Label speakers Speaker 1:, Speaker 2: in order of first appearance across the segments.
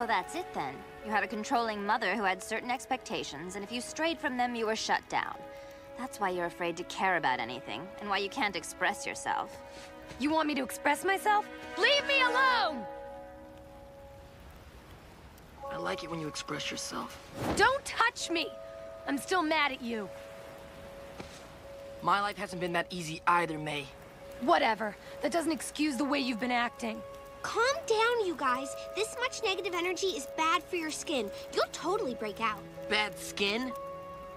Speaker 1: Well, that's it then. You had a controlling mother who had certain expectations, and if you strayed from them, you were shut down. That's why you're afraid to care about anything, and why you can't express yourself.
Speaker 2: You want me to express myself? Leave me alone!
Speaker 3: I like it when you express yourself.
Speaker 2: Don't touch me! I'm still mad at you.
Speaker 3: My life hasn't been that easy either, Mai.
Speaker 2: Whatever. That doesn't excuse the way you've been acting.
Speaker 4: Calm down, you guys. This much negative energy is bad for your skin. You'll totally break out.
Speaker 3: Bad skin?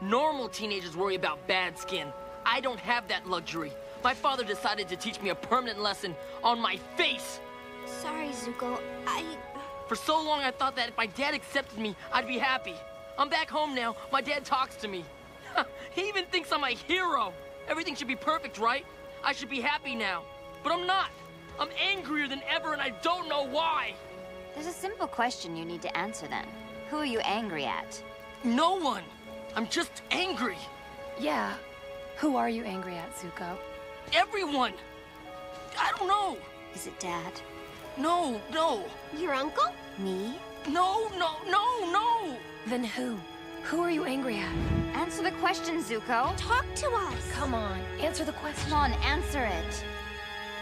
Speaker 3: Normal teenagers worry about bad skin. I don't have that luxury. My father decided to teach me a permanent lesson on my face.
Speaker 4: Sorry, Zuko. I...
Speaker 3: For so long, I thought that if my dad accepted me, I'd be happy. I'm back home now. My dad talks to me. he even thinks I'm a hero. Everything should be perfect, right? I should be happy now. But I'm not. I'm angrier than ever, and I don't know why.
Speaker 1: There's a simple question you need to answer then. Who are you angry at?
Speaker 3: No one. I'm just angry.
Speaker 2: Yeah. Who are you angry at, Zuko?
Speaker 3: Everyone. I don't know.
Speaker 1: Is it Dad?
Speaker 3: No, no.
Speaker 4: Your uncle?
Speaker 1: Me?
Speaker 3: No, no, no, no.
Speaker 2: Then who? Who are you angry at?
Speaker 1: Answer the question, Zuko.
Speaker 4: Talk to us.
Speaker 2: Come on, answer the question.
Speaker 1: Come on, answer it.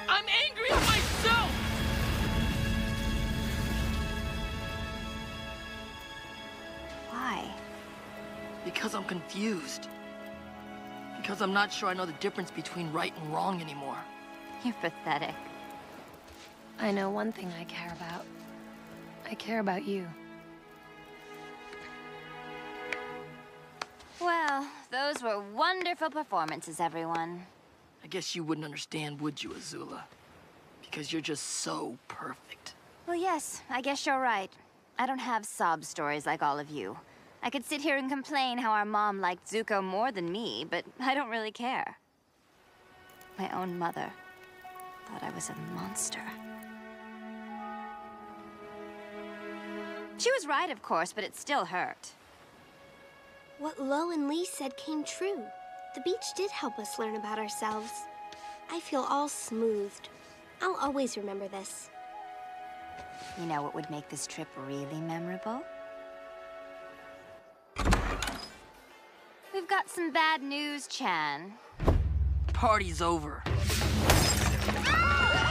Speaker 3: I'm angry at myself!
Speaker 1: Why?
Speaker 3: Because I'm confused. Because I'm not sure I know the difference between right and wrong anymore.
Speaker 1: You're pathetic.
Speaker 2: I know one thing I care about. I care about you.
Speaker 1: Well, those were wonderful performances, everyone.
Speaker 3: I guess you wouldn't understand, would you, Azula? Because you're just so perfect.
Speaker 1: Well, yes, I guess you're right. I don't have sob stories like all of you. I could sit here and complain how our mom liked Zuko more than me, but I don't really care. My own mother thought I was a monster. She was right, of course, but it still hurt.
Speaker 4: What Lo and Lee said came true. The beach did help us learn about ourselves. I feel all smoothed. I'll always remember this.
Speaker 1: You know what would make this trip really memorable? We've got some bad news, Chan.
Speaker 3: Party's over.
Speaker 4: Ah!